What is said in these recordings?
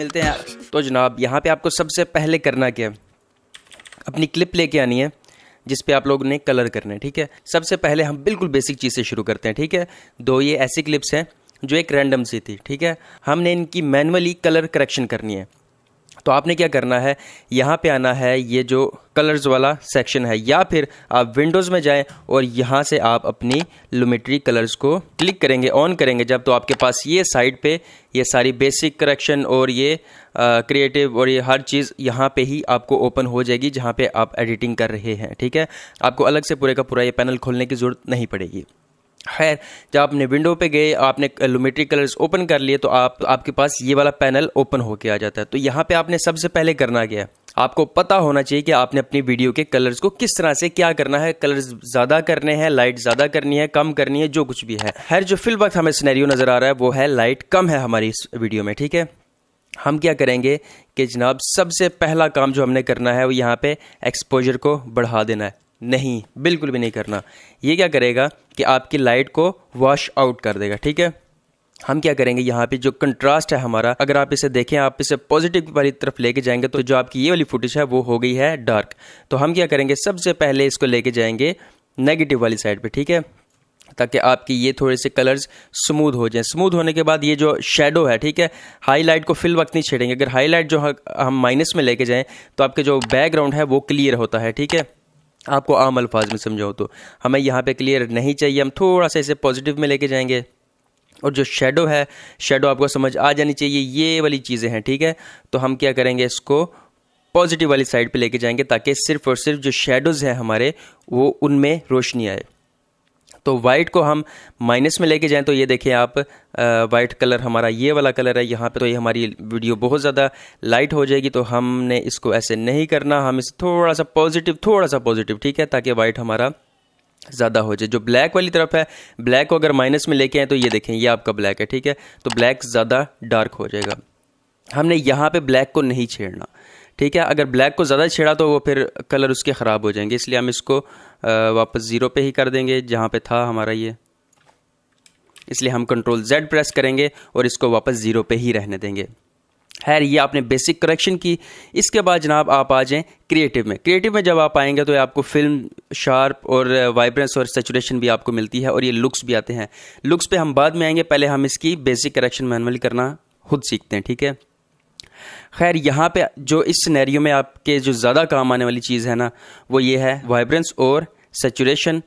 मिलते हैं। तो जनाब, यहाँ पे आपको सबसे पहले करना क्या है? अपनी क्लिप लेके आनी है, जिस पे आप लोगों ने कलर करना है, ठीक है? सबसे पहले हम बिल्कुल बेसिक चीज़ से शुरू करते हैं, ठीक है? दो ये ऐसी क्लिप्स हैं, जो एक रैंडम सी थी, ठीक है? हमने इनकी मैनुअली कलर करेक्शन करनी है। तो आपने क्या करना है? यहाँ पे आना है, ये जो कलर्स वाला सेक्शन है, या फिर आप विंडोज़ में जाएँ और यहाँ से आप अपनी लुमेट्री कलर्स को क्लिक करेंगे ऑन करेंगे। जब तो आपके पास ये साइड पे ये सारी बेसिक करेक्शन और ये क्रिएटिव और ये हर चीज़ यहाँ पे ही आपको ओपन हो जाएगी, जहाँ पे आप एडिटिंग कर रहे हैं, ठीक है? आपको अलग से पूरे का पूरा ये पैनल खोलने की ज़रूरत नहीं पड़ेगी। खैर, जब आपने विंडो पे गए, आपने लुमेट्री कलर्स ओपन कर लिए तो आप, आपके पास ये वाला पैनल ओपन होके आ जाता है। तो यहाँ पे आपने सबसे पहले करना क्या है? आपको पता होना चाहिए कि आपने अपनी वीडियो के कलर्स को किस तरह से क्या करना है। कलर्स ज़्यादा करने हैं लाइट ज़्यादा करनी है, कम करनी है, जो कुछ भी है। खैर, जो फिल वक्त हमें स्नैरियो नज़र आ रहा है, वो है लाइट कम है हमारी इस वीडियो में, ठीक है? हम क्या करेंगे कि जनाब, सबसे पहला काम जो हमने करना है, वो यहाँ पे एक्सपोजर को बढ़ा देना है। नहीं, बिल्कुल भी नहीं करना। ये क्या करेगा कि आपकी लाइट को वॉश आउट कर देगा, ठीक है? हम क्या करेंगे, यहाँ पे जो कंट्रास्ट है हमारा, अगर आप इसे देखें, आप इसे पॉजिटिव वाली तरफ़ लेके जाएँगे तो जो आपकी ये वाली फुटेज है, वो हो गई है डार्क तो हम क्या करेंगे, सबसे पहले इसको लेके जाएँगे नेगेटिव वाली साइड पे, ठीक है? ताकि आपकी ये थोड़े से कलर्स स्मूथ हो जाएँ। स्मूथ होने के बाद ये जो शेडो है, ठीक है हाईलाइट को फिल वक्त नहीं छेड़ेंगे। अगर हाईलाइट जो हम माइनस में लेके जाएँ तो आपके जो बैकग्राउंड है, वो क्लियर होता है, ठीक है? आपको आम अल्फाज में समझाओ तो। हमें यहाँ पे क्लियर नहीं चाहिए, हम थोड़ा सा इसे पॉजिटिव में लेके जाएँगे। और जो शेडो है शेडो आपको समझ आ जानी चाहिए, ये वाली चीज़ें हैं, ठीक है? तो हम क्या करेंगे, इसको पॉजिटिव वाली साइड पे लेके जाएँगे, ताकि सिर्फ़ और सिर्फ़ जो शेडोज़ हैं हमारे, वो उनमें रोशनी आए। तो वाइट को हम माइनस में लेके जाएँ तो ये देखें आप वाइट कलर हमारा ये वाला कलर है, यहाँ पे तो ये हमारी वीडियो बहुत ज़्यादा लाइट हो जाएगी तो हमने इसको ऐसे नहीं करना, हम इसे थोड़ा सा पॉजिटिव थोड़ा सा पॉजिटिव ठीक है, ताकि वाइट हमारा ज़्यादा हो जाए। जो ब्लैक वाली तरफ़ है ब्लैक को अगर माइनस में लेके आए तो ये देखें, ये आपका ब्लैक है, ठीक है तो ब्लैक ज़्यादा डार्क हो जाएगा। हमने यहाँ पे ब्लैक को नहीं छेड़ना। ठीक है, अगर ब्लैक को ज़्यादा छेड़ा तो वो फिर कलर उसके ख़राब हो जाएँगे, इसलिए हम इसको वापस ज़ीरो पे ही कर देंगे, जहाँ पे था हमारा ये। इसलिए हम कंट्रोल जेड प्रेस करेंगे और इसको वापस ज़ीरो पे ही रहने देंगे। खैर, ये आपने बेसिक करेक्शन की। इसके बाद जनाब आप आ जाएँ क्रिएटिव में। क्रिएटिव में जब आप आएँगे तो आपको फ़िल्म शार्प और वाइब्रेंस और सेचुरेशन भी आपको मिलती है और ये लुक्स भी आते हैं। लुक्स पे हम बाद में आएँगे, पहले हम इसकी बेसिक करेक्शन मैनुअली करना खुद सीखते हैं, ठीक है? खैर, यहाँ पे जो इस सिनेरियो में आपके जो ज़्यादा काम आने वाली चीज़ है ना, वो ये है वाइब्रेंस और सेचुरेशन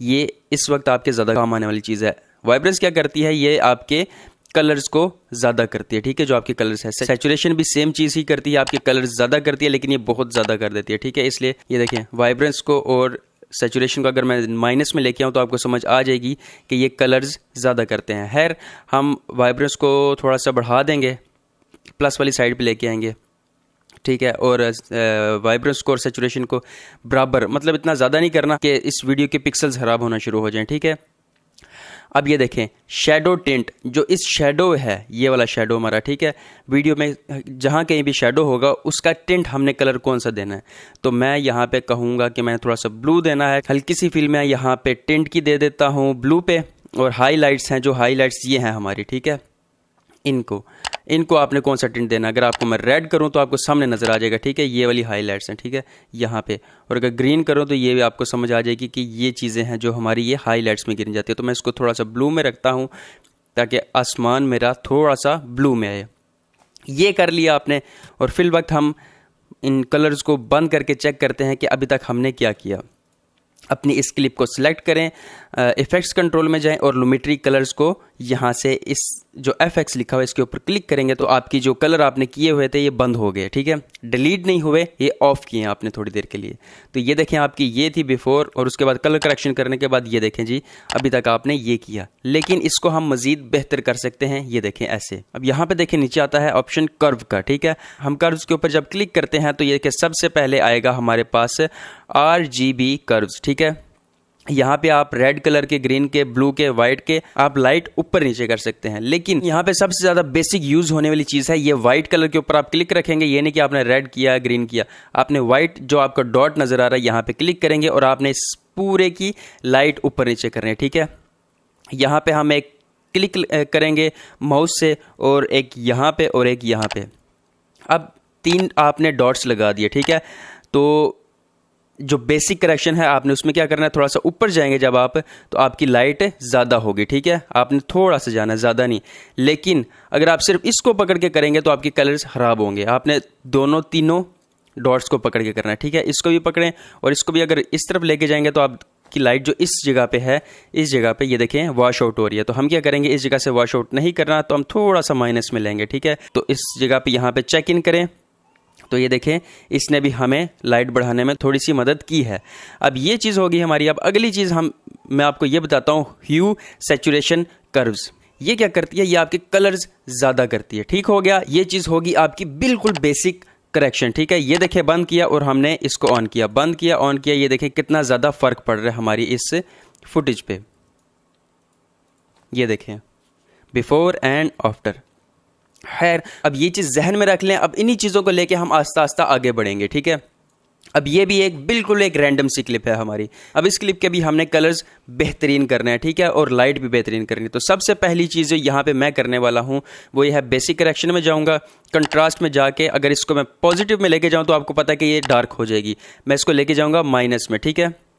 ये इस वक्त आपके ज़्यादा काम आने वाली चीज़ है। वाइब्रेंस क्या करती है? ये आपके कलर्स को ज़्यादा करती है, ठीक है? जो आपके कलर्स है। सेचुरेशन भी सेम चीज़ ही करती है, आपके कलर्स ज़्यादा करती है, लेकिन ये बहुत ज़्यादा कर देती है, ठीक है? इसलिए ये देखें वाइब्रेंस को और सेचुरेशन को अगर मैं माइनस में लेके आऊँ तो आपको समझ आ जाएगी कि ये कलर्स ज़्यादा करते हैं। खैर, हम वाइब्रेंस को थोड़ा सा बढ़ा देंगे। प्लस वाली साइड पे लेके आएँगे। ठीक है, और वाइब्रेंस और सेचुरेशन को बराबर मतलब इतना ज़्यादा नहीं करना कि इस वीडियो के पिक्सल्स ख़राब होना शुरू हो जाएँ, ठीक है? अब ये देखें शेडो टिंट जो इस शेडो है, ये वाला शेडो हमारा, ठीक है? वीडियो में, जहाँ कहीं भी शेडो होगा, उसका टिंट हमने कलर कौन सा देना है? तो मैं यहाँ पे कहूँगा कि मैं थोड़ा सा ब्लू देना है। हल्की सी फील में यहाँ पे टिंट की दे देता हूँ ब्लू पे, और हाईलाइट्स हैं, जो हाईलाइट्स ये हैं हमारी, ठीक है? इनको। इनको आपने कौन सा टिंट देना? अगर आपको मैं रेड करूँ तो आपको सामने नज़र आ जाएगा, ठीक है? ये वाली हाईलाइट्स हैं, ठीक है? यहाँ पे। और अगर ग्रीन करूँ तो ये भी आपको समझ आ जाएगी कि ये चीज़ें हैं जो हमारी ये हाईलाइट्स में गिर जाती है। तो मैं इसको थोड़ा सा ब्लू में रखता हूँ, ताकि आसमान मेरा थोड़ा सा ब्लू में आए। ये कर लिया आपने, और फिल वक्त हम इन कलर्स को बंद करके चेक करते हैं कि अभी तक हमने क्या किया। अपनी इस क्लिप को सिलेक्ट करें इफ़ेक्ट्स कंट्रोल में जाएँ और लुमिट्री कलर्स को यहाँ से इस जो एफ़ एक्स लिखा हुआ है, इसके ऊपर क्लिक करेंगे तो आपकी जो कलर आपने किए हुए थे, ये बंद हो गए, ठीक है? डिलीट नहीं हुए, ये ऑफ़ किए हैं आपने थोड़ी देर के लिए। तो ये देखें आपकी ये थी बिफोर और उसके बाद कलर करेक्शन करने के बाद ये देखें जी, अभी तक आपने ये किया। लेकिन इसको हम मजीद बेहतर कर सकते हैं, ये देखें ऐसे। अब यहाँ पे देखें, नीचे आता है ऑप्शन कर्व का, ठीक है? हम कर्व के ऊपर जब क्लिक करते हैं तो ये देखें सबसे पहले आएगा हमारे पास आर जी बी कर्व्स ठीक है? यहाँ पे आप रेड कलर के ग्रीन के ब्लू के व्हाइट के, आप लाइट ऊपर नीचे कर सकते हैं। लेकिन यहाँ पे सबसे ज़्यादा बेसिक यूज़ होने वाली चीज़ है, ये व्हाइट कलर के ऊपर आप क्लिक रखेंगे, ये नहीं कि आपने रेड किया ग्रीन किया। आपने व्हाइट जो आपका डॉट नज़र आ रहा है, यहाँ पे क्लिक करेंगे और आपने इस पूरे की लाइट ऊपर नीचे करनी है, ठीक है? यहाँ पे हम एक क्लिक करेंगे माउस से और एक यहाँ पे और एक यहाँ पे। अब तीन आपने डॉट्स लगा दिए, ठीक है? तो जो बेसिक करेक्शन है, आपने उसमें क्या करना है? थोड़ा सा ऊपर जाएँगे जब आप तो आपकी लाइट ज़्यादा होगी, ठीक है? आपने थोड़ा सा जाना है, ज़्यादा नहीं। लेकिन अगर आप सिर्फ़ इसको पकड़ के करेंगे तो आपके कलर्स ख़राब होंगे। आपने दोनों, तीनों डॉट्स को पकड़ के करना है, ठीक है? इसको भी पकड़ें और इसको भी अगर इस तरफ़ लेके जाएँगे तो आप की लाइट जो इस जगह पे है, इस जगह पे ये देखें वॉश आउट हो रही है। तो हम क्या करेंगे? इस जगह से वॉश आउट नहीं करना तो हम थोड़ा सा माइनस में लेंगे, ठीक है? तो इस जगह पे यहाँ पे चेक इन करें। तो ये देखें, इसने भी हमें लाइट बढ़ाने में थोड़ी सी मदद की है। अब ये चीज़ होगी हमारी। अब अगली चीज़ हम, मैं आपको ये बताता हूँ ह्यू सेचुरेशन कर्व्स ये क्या करती है? ये आपके कलर्स ज़्यादा करती है। ठीक हो गया? ये चीज़ होगी आपकी बिल्कुल बेसिक करेक्शन ठीक है? ये देखें, बंद किया और हमने इसको ऑन किया। बंद किया ऑन किया। ये देखें, कितना ज़्यादा फ़र्क पड़ रहा है हमारी इस फुटेज पे। ये देखें। बिफोर एंड आफ्टर खैर, अब ये चीज़ जहन में रख लें, अब इन्हीं चीज़ों को लेके हम आस्ता आस्ता आगे बढ़ेंगे, ठीक है? अब ये भी एक, बिल्कुल एक रैंडम सी क्लिप है हमारी। अब इस क्लिप के भी हमने कलर्स बेहतरीन करने हैं, ठीक है? और लाइट भी बेहतरीन करनी है। तो सबसे पहली चीज़ जो यहाँ पे मैं करने वाला हूँ, वो ये है बेसिक करेक्शन में जाऊँगा। कंट्रास्ट में जाके अगर इसको मैं पॉजिटिव में लेके जाऊँ तो आपको पता है कि ये डार्क हो जाएगी। मैं इसको लेके जाऊँगा माइनस में, ठीक है?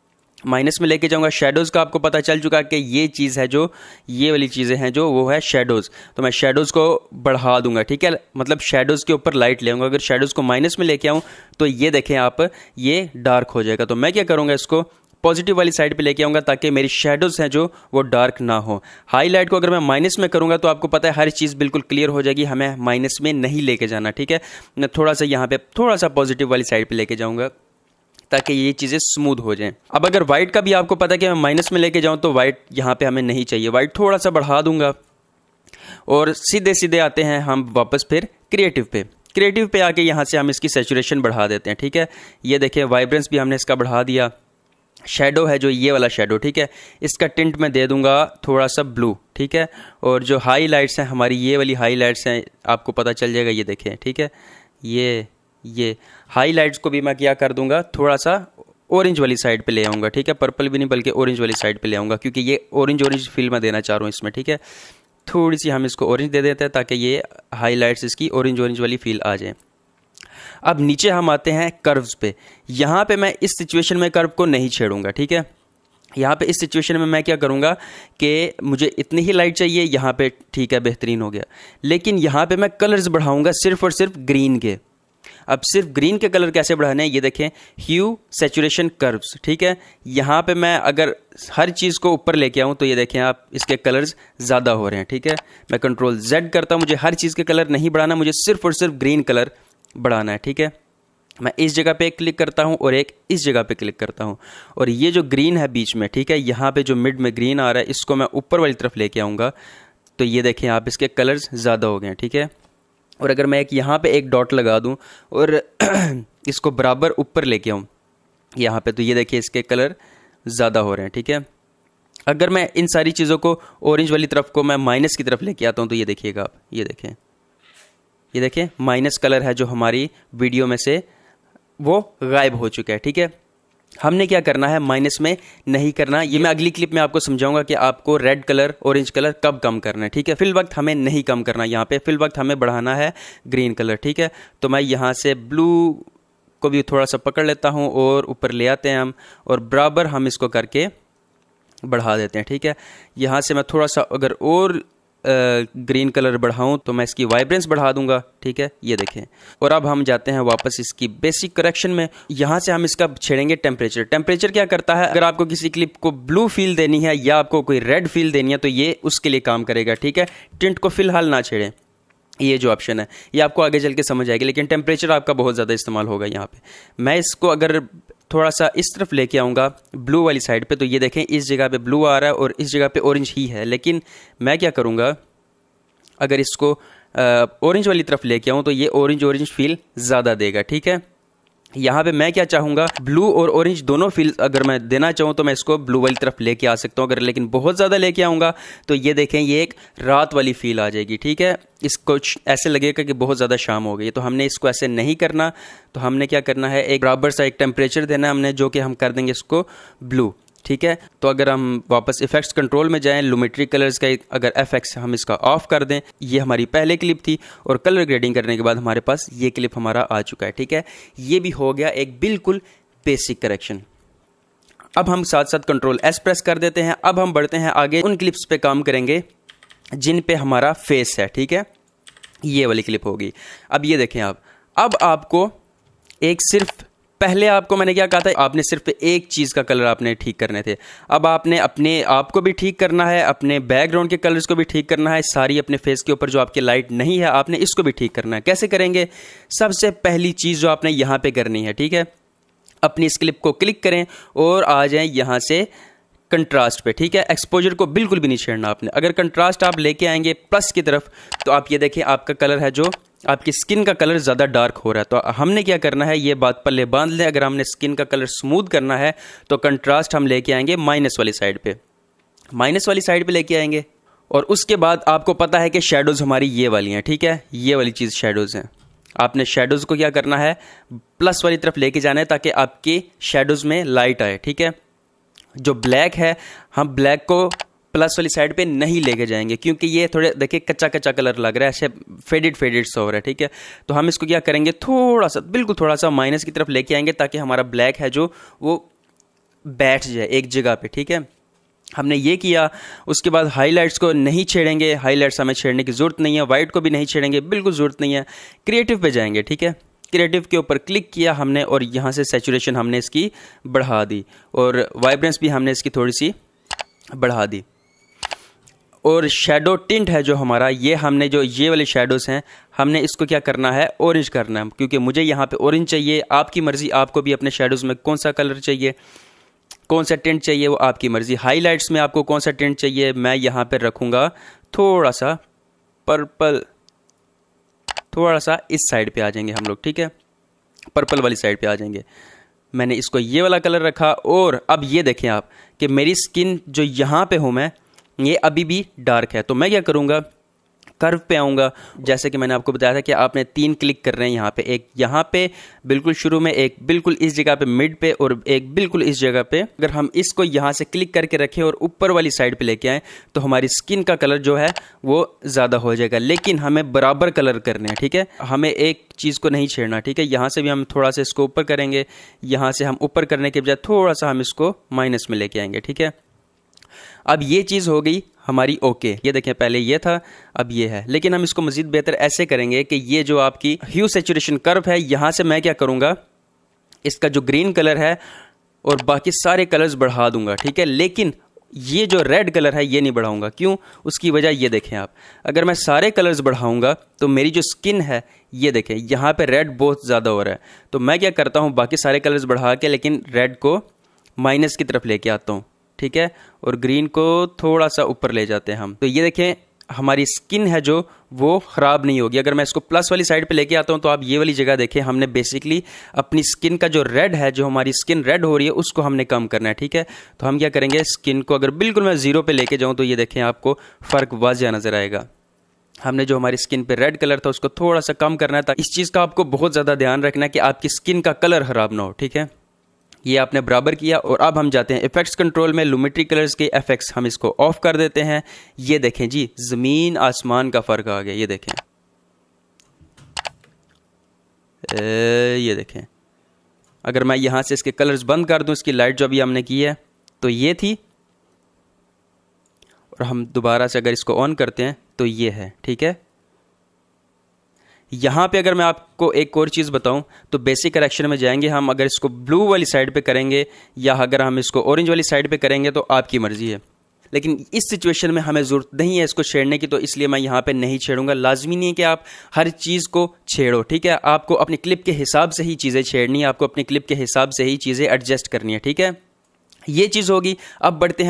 माइनस में लेके जाऊँगा। शेडोज़ का आपको पता चल चुका कि ये चीज़ है जो, ये वाली चीज़ें हैं जो, वो है शेडोज़ तो मैं शेडोज़ को बढ़ा दूँगा, ठीक है? मतलब शेडोज़ के ऊपर लाइट ले आऊँगा। अगर शेडोज़ को माइनस में लेके आऊँ तो ये देखें आप, ये डार्क हो जाएगा। तो मैं क्या करूँगा इसको? पॉजिटिव वाली साइड पे लेके आऊँगा ताकि मेरी शेडोज़ हैं जो, वो डार्क ना हो। हाईलाइट को अगर मैं माइनस में करूँगा तो आपको पता है हर चीज़ बिल्कुल क्लियर हो जाएगी। हमें माइनस में नहीं लेके जाना, ठीक है? मैं थोड़ा सा यहाँ पे, थोड़ा सा पॉजिटिव वाली साइड पे लेके जाऊँगा। ताकि ये चीज़ें स्मूथ हो जाएँ। अब अगर वाइट का भी आपको पता है कि मैं माइनस में लेके जाऊँ तो वाइट यहाँ पे हमें नहीं चाहिए। वाइट थोड़ा सा बढ़ा दूँगा। और सीधे सीधे आते हैं हम वापस फिर क्रिएटिव पे। क्रिएटिव पे आके यहाँ से हम इसकी सेचुरेशन बढ़ा देते हैं, ठीक है? ये देखें वाइब्रेंस भी हमने इसका बढ़ा दिया। शेडो है जो ये वाला शेडो ठीक है? इसका टिंट मैं दे दूँगा थोड़ा सा ब्लू ठीक है? और जो हाई लाइट्स हैं, हमारी ये वाली हाई लाइट्स हैं, आपको पता चल जाएगा, ये देखें ठीक है? ये ये हाईलाइट्स को भी मैं क्या कर दूँगा? थोड़ा सा ऑरेंज वाली साइड पे ले आऊँगा, ठीक है? पर्पल भी नहीं, बल्कि ऑरेंज वाली साइड पे ले आऊँगा, क्योंकि ये ऑरेंज ऑरेंज फील मैं देना चाह रहा हूँ इसमें, ठीक है? थोड़ी सी हम इसको ऑरेंज दे देते हैं ताकि ये हाईलाइट्स इसकी ऑरेंज ऑरेंज वाली फील आ जाए। अब नीचे हम आते हैं कर्व्स पे। यहाँ पे मैं इस सिचुएशन में कर्व को नहीं छेड़ूँगा, ठीक है? यहाँ पे इस सिचुएशन में मैं क्या करूँगा कि मुझे इतनी ही लाइट चाहिए, यहाँ पे ठीक है, बेहतरीन हो गया। लेकिन यहाँ पे मैं कलर्स बढ़ाऊँगा सिर्फ़ और सिर्फ़ ग्रीन के। अब सिर्फ़ ग्रीन के कलर कैसे बढ़ाने हैं, ये देखें ह्यू सेचुरेशन कर्व्स ठीक है? यहाँ पे मैं अगर हर चीज़ को ऊपर लेके आऊँ तो ये देखें आप, इसके कलर्स ज़्यादा हो रहे हैं, ठीक है? मैं कंट्रोल जेड करता हूँ, मुझे हर चीज़ के कलर नहीं बढ़ाना, मुझे सिर्फ़ और सिर्फ़ ग्रीन कलर बढ़ाना है, ठीक है? मैं इस जगह पे क्लिक करता हूँ और एक इस जगह पे क्लिक करता हूँ। और ये जो ग्रीन है बीच में, ठीक है? यहाँ पे जो मिड में ग्रीन आ रहा है, इसको मैं ऊपर वाली तरफ़ लेके आऊँगा तो ये देखें, आप इसके कलर्स ज़्यादा हो गए ठीक है? और अगर मैं एक यहाँ पे एक डॉट लगा दूँ और इसको बराबर ऊपर लेके आऊँ, यहाँ पे तो ये देखिए इसके कलर ज़्यादा हो रहे हैं, ठीक है? अगर मैं इन सारी चीज़ों को ऑरेंज वाली तरफ़ को मैं माइनस की तरफ़ लेके आता हूँ तो ये देखिएगा आप, ये देखें ये देखें माइनस कलर है जो हमारी वीडियो में से वो गायब हो चुका है, ठीक है? हमने क्या करना है? माइनस में नहीं करना। ये मैं अगली क्लिप में आपको समझाऊँगा कि आपको रेड कलर, ऑरेंज कलर कब कम करना है, ठीक है? फिल वक्त हमें नहीं कम करना यहाँ पे। फिल वक्त हमें बढ़ाना है ग्रीन कलर, ठीक है? तो मैं यहाँ से ब्लू को भी थोड़ा सा पकड़ लेता हूँ और ऊपर ले आते हैं हम और बराबर हम इसको करके बढ़ा देते हैं, ठीक है? यहाँ से मैं थोड़ा सा अगर और ग्रीन कलर बढ़ाऊं तो मैं इसकी वाइब्रेंस बढ़ा दूँगा, ठीक है? ये देखें। और अब हम जाते हैं वापस इसकी बेसिक करेक्शन में। यहाँ से हम इसका छेड़ेंगे टेम्परेचर टेम्परेचर क्या करता है? अगर आपको किसी क्लिप को ब्लू फील देनी है या आपको कोई रेड फील देनी है तो ये उसके लिए काम करेगा, ठीक है? टिंट को फ़िलहाल ना छेड़ें। ये जो ऑप्शन है। ये आपको आगे चल के समझ आएगी, लेकिन टेम्परेचर आपका बहुत ज़्यादा इस्तेमाल होगा यहाँ पे। मैं इसको अगर थोड़ा सा इस तरफ़ लेके आऊँगा ब्लू वाली साइड पे। तो ये देखें, इस जगह पे ब्लू आ रहा है और इस जगह पे ऑरेंज ही है। लेकिन मैं क्या करूँगा, अगर इसको ऑरेंज वाली तरफ़ लेके आऊँ तो ये ऑरेंज ऑरेंज फील ज़्यादा देगा, ठीक है? यहाँ पे मैं क्या चाहूँगा ब्लू और ऑरेंज दोनों फील अगर मैं देना चाहूँ तो मैं इसको ब्लू वाली तरफ़ लेके आ सकता हूँ। अगर लेकिन बहुत ज़्यादा लेके आऊँगा तो ये देखें, ये एक रात वाली फील आ जाएगी, ठीक है? इसको ऐसे लगेगा कि बहुत ज़्यादा शाम हो गई तो हमने इसको ऐसे नहीं करना। तो हमने क्या करना है, एक बराबर सा एक टेम्परेचर देना है हमने, जो कि हम कर देंगे इसको ब्लू ठीक है? तो अगर हम वापस इफेक्ट्स कंट्रोल में जाएँ लुमेट्री कलर्स का अगर एफएक्स हम इसका ऑफ़ कर दें, ये हमारी पहले क्लिप थी और कलर ग्रेडिंग करने के बाद हमारे पास ये क्लिप हमारा आ चुका है, ठीक है? ये भी हो गया एक बिल्कुल बेसिक करेक्शन अब हम साथ साथ कंट्रोल एस प्रेस कर देते हैं। अब हम बढ़ते हैं आगे। उन क्लिप्स पे काम करेंगे जिन पे हमारा फेस है, ठीक है? ये वाली क्लिप होगी। अब ये देखें आप। अब आपको एक सिर्फ़ पहले आपको मैंने क्या कहा था, आपने सिर्फ़ एक चीज़ का कलर आपने ठीक करने थे। अब आपने अपने आप को भी ठीक करना है, अपने बैकग्राउंड के कलर्स को भी ठीक करना है, सारी अपने फेस के ऊपर जो आपकी लाइट नहीं है, आपने इसको भी ठीक करना है। कैसे करेंगे? सबसे पहली चीज़ जो आपने यहाँ पर करनी है, ठीक है? अपनी इस क्लिप को क्लिक करें और आ जाएँ यहाँ से कंट्रास्ट पे, ठीक है? एक्सपोजर को बिल्कुल भी नहीं छेड़ना आपने। अगर कंट्रास्ट आप लेके आएँगे प्लस की तरफ़ तो आप ये देखें, आपका कलर है जो आपकी स्किन का कलर ज़्यादा डार्क हो रहा है। तो हमने क्या करना है, ये बात पल्ले बाँध लें। अगर हमने स्किन का कलर स्मूथ करना है तो कंट्रास्ट हम लेके आएँगे माइनस वाली साइड पे। माइनस वाली साइड पे लेके आएँगे। और उसके बाद आपको पता है कि शेडोज़ हमारी ये वाली हैं, ठीक है? ये वाली चीज़ शेडोज़ हैं। आपने शेडोज़ को क्या करना है प्लस वाली तरफ़ लेके जाना है, ताकि आपके शेडोज़ में लाइट आए, ठीक है? जो ब्लैक है, हम ब्लैक को प्लस वाली साइड पे नहीं लेके जाएँगे, क्योंकि ये थोड़े, देखिए कच्चा कच्चा कलर लग रहा है, ऐसे फेडेड फेडेड सा हो रहा है, ठीक है? तो हम इसको क्या करेंगे थोड़ा सा बिल्कुल थोड़ा सा माइनस की तरफ़ लेके आएँगे, ताकि हमारा ब्लैक है जो, वो बैठ जाए एक जगह पे, ठीक है? हमने ये किया, उसके बाद हाईलाइट्स को नहीं छेड़ेंगे हाईलाइट्स हमें छेड़ने की ज़रूरत नहीं है वाइट को भी नहीं छेड़ेंगे, बिल्कुल ज़रूरत नहीं है क्रिएटिव पे जाएँगे, ठीक है? क्रिएटिव के ऊपर क्लिक किया हमने, और यहाँ से सेचुरेशन हमने इसकी बढ़ा दी, और वाइब्रेंस भी हमने इसकी थोड़ी सी बढ़ा दी। और शेडो टिंट है जो हमारा, ये हमने जो, ये वाले शेडोज़ हैं, हमने इसको क्या करना है? ऑरेंज करना है, क्योंकि मुझे यहाँ पे ऑरेंज चाहिए, आपकी मर्ज़ी, आपको भी अपने शेडोज़ में कौन सा कलर चाहिए, कौन सा टेंट चाहिए, वो आपकी मर्ज़ी। हाईलाइट्स में आपको कौन सा टेंट चाहिए, मैं यहाँ पर रखूँगा थोड़ा सा पर्पल थोड़ा सा इस साइड पे आ जाएँगे हम लोग, ठीक है? पर्पल वाली साइड पे आ जाएँगे। मैंने इसको ये वाला कलर रखा, और अब ये देखें आप, कि मेरी स्किन जो यहाँ पे हूँ मैं ये अभी भी डार्क है। तो मैं क्या करूँगा? कर्व पे आऊँगा। जैसे कि मैंने आपको बताया था कि आपने तीन क्लिक कर रहे हैं यहाँ पे। एक यहाँ पे, बिल्कुल शुरू में, एक बिल्कुल इस जगह पे मिड पे और एक बिल्कुल इस जगह पे। अगर हम इसको यहाँ से क्लिक करके रखें और ऊपर वाली साइड पे लेके आए तो हमारी स्किन का कलर जो है, वो ज़्यादा हो जाएगा। लेकिन हमें बराबर कलर करने हैं, ठीक है? हमें एक चीज़ को नहीं छेड़ना, ठीक है? यहाँ से भी हम थोड़ा सा इसको ऊपर करेंगे। यहाँ से हम ऊपर करने के बजाय थोड़ा सा हम इसको माइनस में लेके आएँगे, ठीक है? अब ये चीज़ हो गई हमारी ओके। ये देखें, पहले ये था, अब ये है। लेकिन हम इसको मजीद बेहतर ऐसे करेंगे कि ये जो आपकी ह्यू सेचुरेशन कर्व है, यहाँ से मैं क्या करूँगा? इसका जो ग्रीन कलर है और बाकी सारे कलर्स बढ़ा दूँगा, ठीक है? लेकिन ये जो रेड कलर है, ये नहीं बढ़ाऊँगा। क्यों? उसकी वजह ये देखें आप। अगर मैं सारे कलर्स बढ़ाऊँगा तो मेरी जो स्किन है, ये देखें, यहाँ पे रेड बहुत ज़्यादा हो रहा है। तो मैं क्या करता हूँ, बाकी सारे कलर्स बढ़ा के, लेकिन रेड को माइनस की तरफ़ लेके आता हूँ। ठीक है? और ग्रीन को थोड़ा सा ऊपर ले जाते हैं हम। तो ये देखें, हमारी स्किन है जो, वो ख़राब नहीं होगी। अगर मैं इसको प्लस वाली साइड पे लेके आता हूँ तो आप ये वाली जगह देखें, हमने बेसिकली अपनी स्किन का जो रेड है, जो हमारी स्किन रेड हो रही है, उसको हमने कम करना है, ठीक है? तो हम क्या करेंगे स्किन को अगर बिल्कुल मैं ज़ीरो पे लेके जाऊँ तो ये देखें, आपको फ़र्क वाजिया नज़र आएगा। हमने जो हमारी स्किन पे रेड कलर था, उसको थोड़ा सा कम करना था। इस चीज़ का आपको बहुत ज़्यादा ध्यान रखना है कि आपकी स्किन का कलर ख़राब ना हो, ठीक है? ये आपने बराबर किया और अब हम जाते हैं इफेक्ट्स कंट्रोल में लुमेट्री कलर्स के इफेक्ट्स हम इसको ऑफ़ कर देते हैं। ये देखें जी, ज़मीन आसमान का फ़र्क आ गया, ये देखें। ये देखें। अगर मैं यहाँ से इसके कलर्स बंद कर दूँ, इसकी लाइट जो अभी हमने की है तो ये थी। और हम दोबारा से अगर इसको ऑन करते हैं तो ये है, ठीक है? यहाँ पे अगर मैं आपको एक और चीज़ बताऊँ तो बेसिक करेक्शन में जाएँगे हम, अगर इसको ब्लू वाली साइड पे करेंगे, या अगर हम इसको ऑरेंज वाली साइड पे करेंगे तो आपकी मर्ज़ी है। लेकिन इस सिचुएशन में हमें ज़रूरत नहीं है इसको छेड़ने की तो इसलिए मैं यहाँ पे नहीं छेड़ूँगा। लाजमी नहीं है कि आप हर चीज़ को छेड़ो, ठीक है? आपको अपनी क्लिप के हिसाब से ही चीज़ें छेड़नी है, आपको अपनी क्लिप के हिसाब से ही चीज़ें एडजस्ट करनी है, ठीक है? ये चीज़ होगी। अब बढ़ते हैं हम